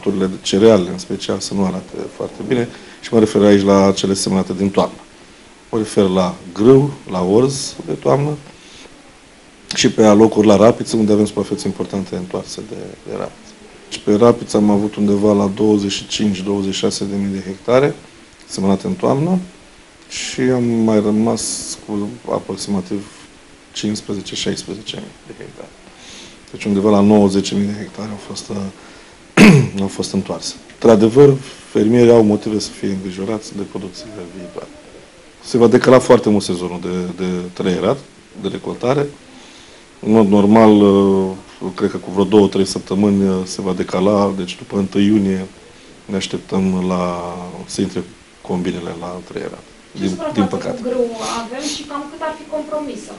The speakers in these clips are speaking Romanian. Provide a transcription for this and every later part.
culturile de cereale, în special, să nu arate foarte bine. Și mă refer aici la cele semnate din toamnă. Mă refer la grâu, la orz de toamnă și pe alocuri la rapiță, unde avem suprafețe importante întoarse de, de rapiță. Și pe rapiță am avut undeva la 25-26 de mii de hectare semnate în toamnă și am mai rămas cu aproximativ 15-16 mii de hectare. Deci undeva la 90.000 de hectare au fost, uh, au fost întoarse. Într-adevăr, fermierii au motive să fie îngrijorați de producțiile viitoare. Se va decala foarte mult sezonul de, de trăierat, de recoltare. În mod normal, uh, cred că cu vreo două, trei săptămâni uh, se va decala, deci după 1 iunie ne așteptăm la, să intre combinele la trăierat. Din, din păcate. Cu grâu avem și cam cât ar fi compromisă?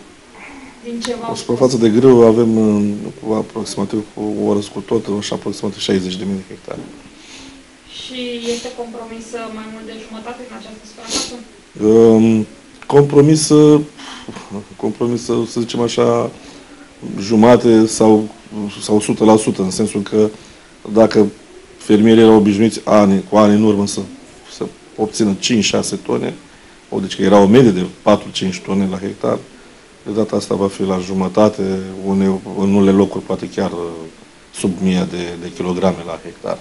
Din ce o suprafață de grâu avem în, cu aproximativ cu o oră cu tot și aproximativ 60 de mii de hectare. Și este compromisă mai mult de jumătate în această suprafață? Um, compromisă, compromisă, să zicem așa, jumate sau, sau 100%, în sensul că dacă fermierii erau obișnuiți ani, cu ani în urmă să, să obțină 5-6 tone, o, deci că era o medie de 4-5 tone la hectar, de data asta va fi la jumătate, une, în unele locuri poate chiar sub 1000 de, de kilograme la hectar.